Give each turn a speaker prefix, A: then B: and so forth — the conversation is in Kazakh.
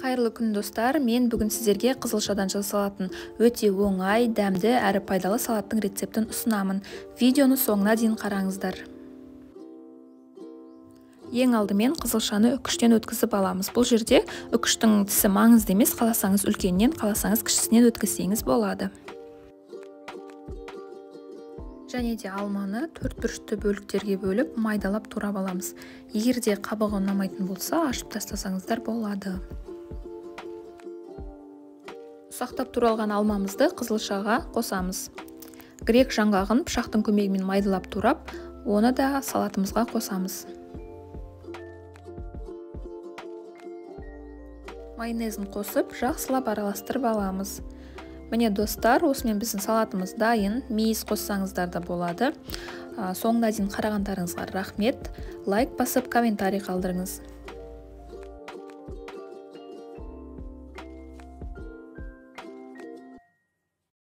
A: қайырлы күн достар. Мен бүгін сіздерге қызылшадан жасалатын өте оңай дәмді әрі пайдалы салаттың рецептін ұсынамын. Видеоны соңына дейін қараңыздар. Ең алдымен қызылшаны үкіштен өткізіп аламыз. Бұл жерде үкіштің тісі маңызды емес қаласаңыз үлкеннен қаласаңыз кішісінен өткізсеңіз болады. Және де алманы төрт бұрышты бөліктерге бөліп майдалап турап аламыз. Егер де қабығы ұнамайтын болса ашып тастасаңыздар болады. Ұсақтап туралған алмамызды қызылшаға қосамыз. Грек жаңғағын пышақтың көмегімен майдалап турап оны да салатымызға қосамыз. Майонезін қосып жақсылап араластырып аламыз. Міне достар осымен біздің салатымыз дайын. Мейіз қоссаңыздар да болады. Соңына дейін қарағандарыңызға рахмет. Лайк басып комментарий қалдырыңыз.